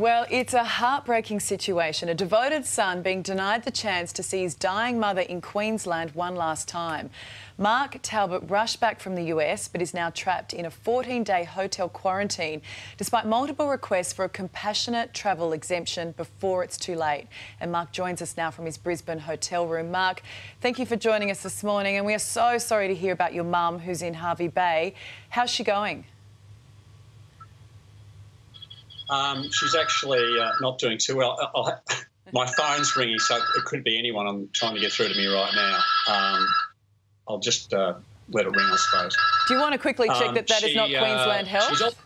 Well, it's a heartbreaking situation. A devoted son being denied the chance to see his dying mother in Queensland one last time. Mark Talbot rushed back from the US but is now trapped in a 14 day hotel quarantine despite multiple requests for a compassionate travel exemption before it's too late. And Mark joins us now from his Brisbane hotel room. Mark, thank you for joining us this morning. And we are so sorry to hear about your mum who's in Hervey Bay. How's she going? Um, she's actually uh, not doing too well. Uh, I'll, my phone's ringing, so it could be anyone. I'm trying to get through to me right now. Um, I'll just uh, let it ring, I suppose. Do you want to quickly check um, that that she, is not uh, Queensland Health?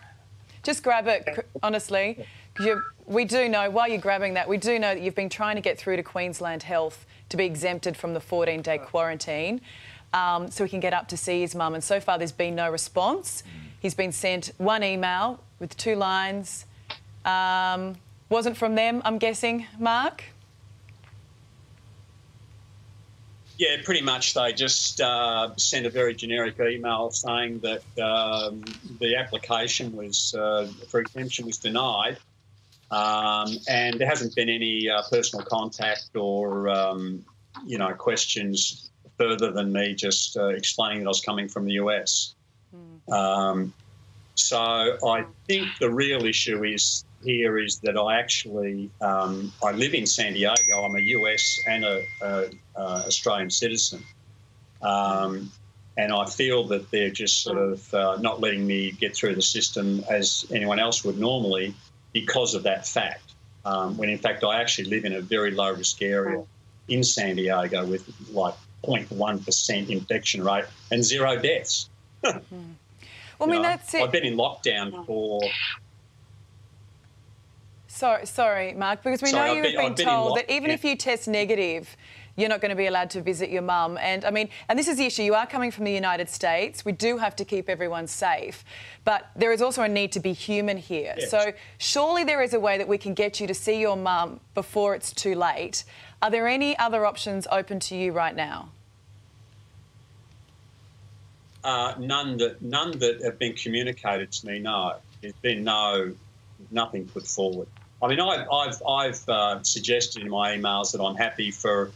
Just grab it, honestly. You, we do know, while you're grabbing that, we do know that you've been trying to get through to Queensland Health to be exempted from the 14 day quarantine um, so he can get up to see his mum. And so far, there's been no response. He's been sent one email with two lines um, wasn't from them, I'm guessing, Mark? Yeah, pretty much. They just uh, sent a very generic email saying that um, the application was uh, for exemption was denied, um, and there hasn't been any uh, personal contact or um, you know questions further than me just uh, explaining that I was coming from the US. Mm. So I think the real issue is here is that I actually um, I live in San Diego. I'm a US and a, a, a Australian citizen, um, and I feel that they're just sort of uh, not letting me get through the system as anyone else would normally because of that fact. Um, when in fact I actually live in a very low risk area in San Diego with like 0.1 percent infection rate and zero deaths. Well, I mean, know, that's it. I've been in lockdown oh. for Sorry, sorry, Mark, because we sorry, know you've been, been, told that even yeah. if you test negative, you're not going to be allowed to visit your mum. And I mean, and this is the issue. You are coming from the United States. We do have to keep everyone safe, but there is also a need to be human here. Yes. So surely there is a way that we can get you to see your mum before it's too late. Are there any other options open to you right now? Uh, none that none that have been communicated to me. No, there's been no nothing put forward. I mean, I've, I've, I've uh, suggested in my emails that I'm happy for,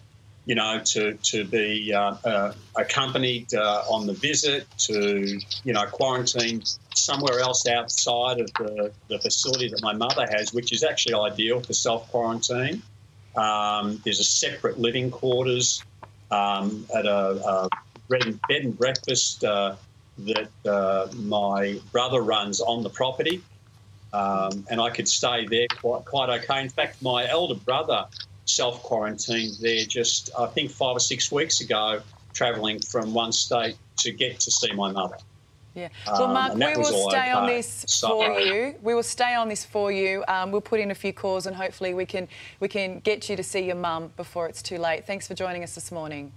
you know, to, to be uh, uh, accompanied uh, on the visit, to, you know, quarantine somewhere else outside of the, the facility that my mother has, which is actually ideal for self quarantine. Um, there's a separate living quarters um, at a, a bed and breakfast uh, that uh, my brother runs on the property. Um, and I could stay there quite quite okay. In fact, my elder brother self quarantined there just I think five or six weeks ago, travelling from one state to get to see my mother. Yeah. Well, um, Mark, um, we will stay okay. on this so, for you. We will stay on this for you. Um, we'll put in a few calls and hopefully we can we can get you to see your mum before it's too late. Thanks for joining us this morning.